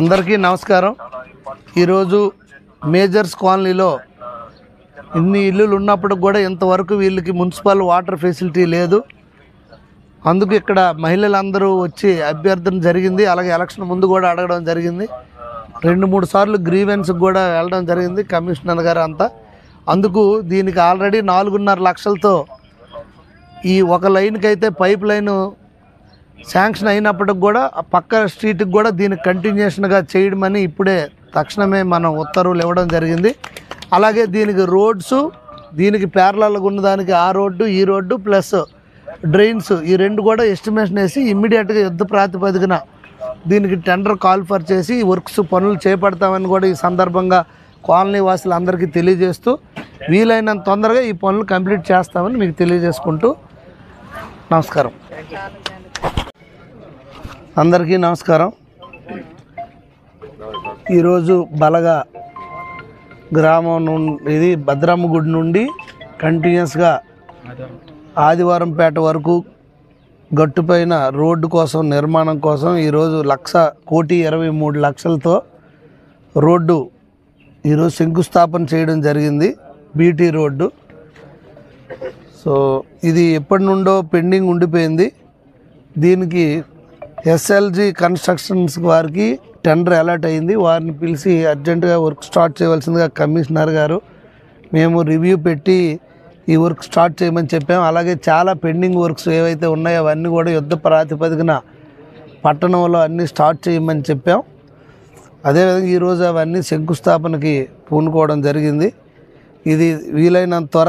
అందరికీ నమస్కారం. ఈరోజు మేజర్స్ కాలనీలో ఇన్ని ఇల్లులు ఉన్నప్పుడు కూడా ఇంతవరకు వీళ్ళకి మున్సిపల్ వాటర్ ఫెసిలిటీ లేదు. అందుకు ఇక్కడ మహిళలందరూ వచ్చి అభ్యర్థన జరిగింది. అలాగే ఎలక్షన్ ముందు కూడా అడగడం జరిగింది. రెండు మూడు సార్లు గ్రీవెన్స్కి కూడా వెళ్ళడం జరిగింది కమిషనర్ గారు అంతా. అందుకు దీనికి ఆల్రెడీ నాలుగున్నర లక్షలతో ఈ ఒక లైన్కి అయితే పైప్ లైను శాంక్షన్ అయినప్పటికి కూడా పక్క స్ట్రీట్కి కూడా దీనికి కంటిన్యూషన్గా చేయడమని ఇప్పుడే తక్షణమే మనం ఉత్తర్వులు ఇవ్వడం జరిగింది. అలాగే దీనికి రోడ్స్ దీనికి ప్యారలల్గా ఉన్నదానికి ఆ రోడ్డు ఈ రోడ్డు ప్లస్ డ్రైన్స్ ఈ రెండు కూడా ఎస్టిమేషన్ వేసి ఇమ్మీడియట్గా యుద్ధ ప్రాతిపదికన దీనికి టెండర్ కాల్ఫర్ చేసి వర్క్స్ పనులు చేపడతామని కూడా ఈ సందర్భంగా కాలనీ వాసులందరికీ తెలియజేస్తూ వీలైనంత తొందరగా ఈ పనులు కంప్లీట్ చేస్తామని మీకు తెలియజేసుకుంటూ నమస్కారం. అందరికీ నమస్కారం. ఈరోజు బలగా గ్రామం నుండి ఇది భద్రమ్మ గుడి నుండి కంటిన్యూస్గా ఆదివారంపేట వరకు గట్టుపైన రోడ్డు కోసం నిర్మాణం కోసం ఈరోజు లక్ష కోటి ఇరవై మూడు లక్షలతో రోడ్డు ఈరోజు శంకుస్థాపన చేయడం జరిగింది బీటీ రోడ్డు. సో ఇది ఎప్పటి నుండో పెండింగ్ ఉండిపోయింది. దీనికి ఎస్ఎల్జి కన్స్ట్రక్షన్స్ వారికి టెండర్ అలర్ట్ అయింది. వారిని పిలిచి అర్జెంటుగా వర్క్ స్టార్ట్ చేయవలసిందిగా కమిషనర్ గారు మేము రివ్యూ పెట్టి ఈ వర్క్ స్టార్ట్ చేయమని చెప్పాం. అలాగే చాలా పెండింగ్ వర్క్స్ ఏవైతే ఉన్నాయో అవన్నీ కూడా యుద్ధ ప్రాతిపదికన పట్టణంలో అన్నీ స్టార్ట్ చేయమని చెప్పాం. అదేవిధంగా ఈరోజు అవన్నీ శంకుస్థాపనకి పూనుకోవడం జరిగింది. ఇది వీలైనంత త్వర